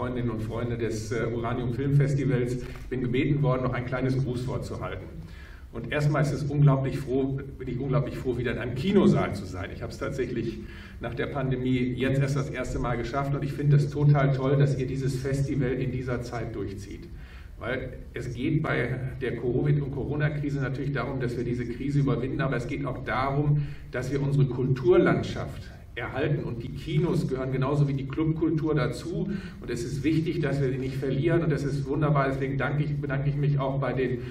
Freundinnen und Freunde des äh, Uranium Filmfestivals. Ich bin gebeten worden, noch ein kleines Grußwort zu halten. Und erstmal ist es unglaublich froh, bin ich unglaublich froh, wieder in einem Kinosaal zu sein. Ich habe es tatsächlich nach der Pandemie jetzt erst das erste Mal geschafft und ich finde es total toll, dass ihr dieses Festival in dieser Zeit durchzieht. Weil es geht bei der Covid- und Corona-Krise natürlich darum, dass wir diese Krise überwinden, aber es geht auch darum, dass wir unsere Kulturlandschaft erhalten. Und die Kinos gehören genauso wie die Clubkultur dazu. Und es ist wichtig, dass wir sie nicht verlieren. Und das ist wunderbar, deswegen ich, bedanke ich mich auch bei den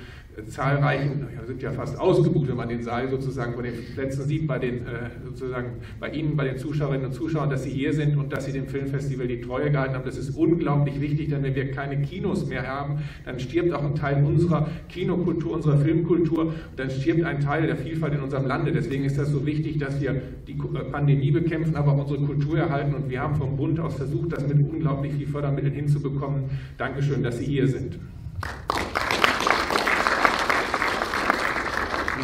zahlreichen, ja, sind ja fast ausgebucht, wenn man den Saal sozusagen von den Plätzen sieht, bei den äh, sozusagen bei Ihnen, bei den Zuschauerinnen und Zuschauern, dass Sie hier sind und dass Sie dem Filmfestival die Treue gehalten haben. Das ist unglaublich wichtig, denn wenn wir keine Kinos mehr haben, dann stirbt auch ein Teil unserer Kinokultur, unserer Filmkultur dann stirbt ein Teil der Vielfalt in unserem Lande. Deswegen ist das so wichtig, dass wir die äh, Pandemie bekämpfen, aber auch unsere Kultur erhalten und wir haben vom Bund aus versucht, das mit unglaublich viel Fördermitteln hinzubekommen. Dankeschön, dass Sie hier sind.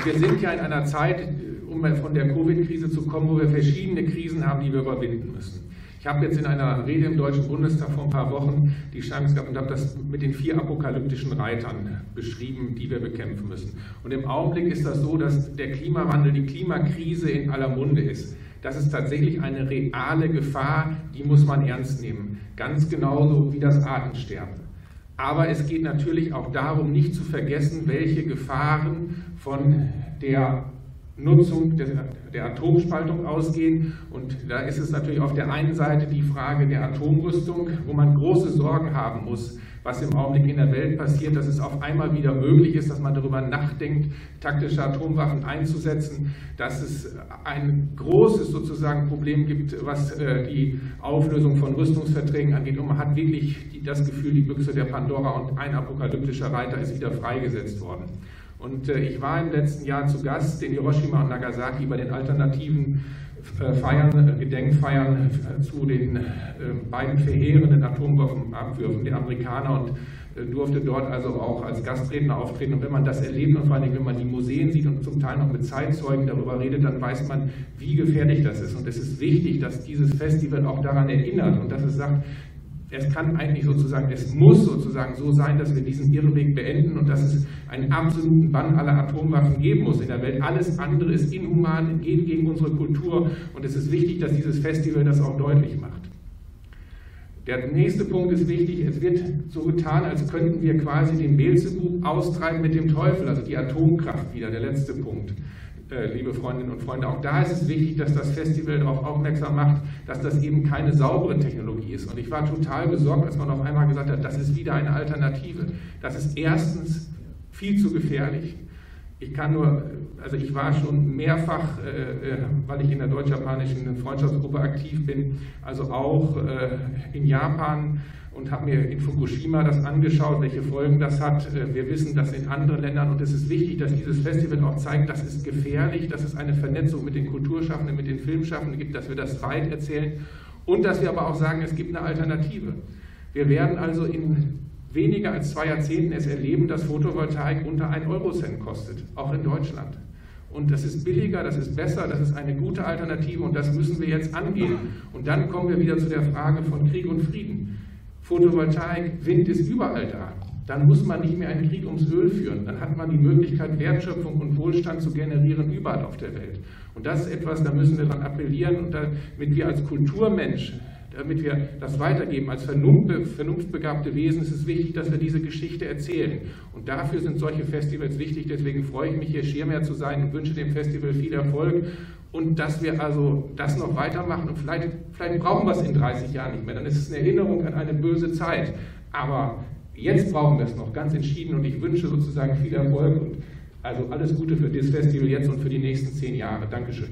Wir sind ja in einer Zeit, um von der Covid-Krise zu kommen, wo wir verschiedene Krisen haben, die wir überwinden müssen. Ich habe jetzt in einer Rede im Deutschen Bundestag vor ein paar Wochen die Chance gehabt und habe das mit den vier apokalyptischen Reitern beschrieben, die wir bekämpfen müssen. Und im Augenblick ist das so, dass der Klimawandel, die Klimakrise in aller Munde ist. Das ist tatsächlich eine reale Gefahr, die muss man ernst nehmen. Ganz genauso wie das Artensterben. Aber es geht natürlich auch darum, nicht zu vergessen, welche Gefahren von der Nutzung der, der, Atomspaltung ausgehen. Und da ist es natürlich auf der einen Seite die Frage der Atomrüstung, wo man große Sorgen haben muss, was im Augenblick in der Welt passiert, dass es auf einmal wieder möglich ist, dass man darüber nachdenkt, taktische Atomwaffen einzusetzen, dass es ein großes sozusagen Problem gibt, was äh, die Auflösung von Rüstungsverträgen angeht. Und man hat wirklich das Gefühl, die Büchse der Pandora und ein apokalyptischer Reiter ist wieder freigesetzt worden. Und äh, ich war im letzten Jahr zu Gast in Hiroshima und Nagasaki bei den alternativen äh, Feiern, äh, Gedenkfeiern zu den beiden verheerenden Atomwaffenabwürfen der Amerikaner und durfte dort also auch als Gastredner auftreten. Und wenn man das erlebt und vor allem, wenn man die Museen sieht und zum Teil noch mit Zeitzeugen darüber redet, dann weiß man, wie gefährlich das ist. Und es ist wichtig, dass dieses Festival auch daran erinnert und dass es sagt, es kann eigentlich sozusagen, es muss sozusagen so sein, dass wir diesen Irrweg beenden und dass es einen absoluten Bann aller Atomwaffen geben muss in der Welt. Alles andere ist inhuman, geht gegen unsere Kultur und es ist wichtig, dass dieses Festival das auch deutlich macht. Der nächste Punkt ist wichtig, es wird so getan, als könnten wir quasi den Beelzebub austreiben mit dem Teufel, also die Atomkraft wieder, der letzte Punkt. Äh, liebe Freundinnen und Freunde, auch da ist es wichtig, dass das Festival darauf aufmerksam macht, dass das eben keine saubere Technologie ist. Und ich war total besorgt, als man auf einmal gesagt hat, das ist wieder eine Alternative. Das ist erstens viel zu gefährlich. Ich kann nur, also ich war schon mehrfach, äh, äh weil ich in der deutsch-japanischen Freundschaftsgruppe aktiv bin, also auch äh, in Japan und habe mir in Fukushima das angeschaut, welche Folgen das hat. Äh, wir wissen das in anderen Ländern und es ist wichtig, dass dieses Festival auch zeigt, das ist gefährlich, dass es eine Vernetzung mit den Kulturschaffenden, mit den Filmschaffenden gibt, dass wir das weit erzählen und dass wir aber auch sagen, es gibt eine Alternative. Wir werden also in weniger als zwei Jahrzehnten es erleben, dass Photovoltaik unter 1 Eurocent kostet, auch in Deutschland. Und das ist billiger, das ist besser, das ist eine gute Alternative und das müssen wir jetzt angehen. Und dann kommen wir wieder zu der Frage von Krieg und Frieden. Photovoltaik, Wind ist überall da. Dann muss man nicht mehr einen Krieg ums Öl führen. Dann hat man die Möglichkeit, Wertschöpfung und Wohlstand zu generieren überall auf der Welt. Und das ist etwas, da müssen wir dann appellieren und damit wir als Kulturmensch, damit wir das weitergeben, als vernunftbegabte Wesen, ist es wichtig, dass wir diese Geschichte erzählen. Und dafür sind solche Festivals wichtig. Deswegen freue ich mich, hier Schirmherr zu sein und wünsche dem Festival viel Erfolg und dass wir also das noch weitermachen und vielleicht, vielleicht brauchen wir es in 30 Jahren nicht mehr, dann ist es eine Erinnerung an eine böse Zeit. Aber jetzt brauchen wir es noch ganz entschieden und ich wünsche sozusagen viel Erfolg und also alles Gute für dieses Festival jetzt und für die nächsten zehn Jahre. Dankeschön.